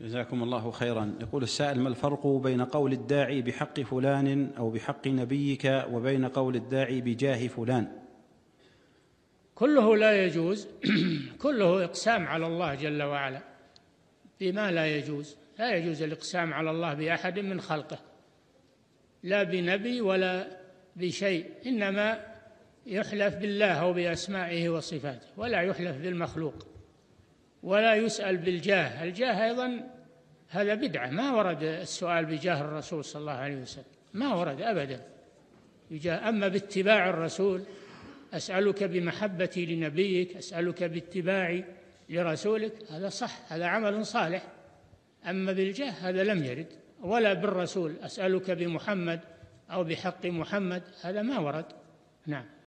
جزاكم الله خيرا. يقول السائل ما الفرق بين قول الداعي بحق فلان أو بحق نبيك وبين قول الداعي بجاه فلان؟ كله لا يجوز. كله إقسام على الله جل وعلا. بما لا يجوز؟ لا يجوز الإقسام على الله بأحد من خلقه. لا بنبي ولا بشيء إنما يحلف بالله أو باسمائه وصفاته ولا يحلف بالمخلوق. ولا يسأل بالجاه. الجاه أيضا هذا بدعة. ما ورد السؤال بجاه الرسول صلى الله عليه وسلم. ما ورد ابدا. أما باتباع الرسول أسألك بمحبتي لنبيك أسألك باتباعي لرسولك هذا صح هذا عمل صالح. أما بالجاه هذا لم يرد. ولا بالرسول أسألك بمحمد أو بحق محمد هذا ما ورد. نعم.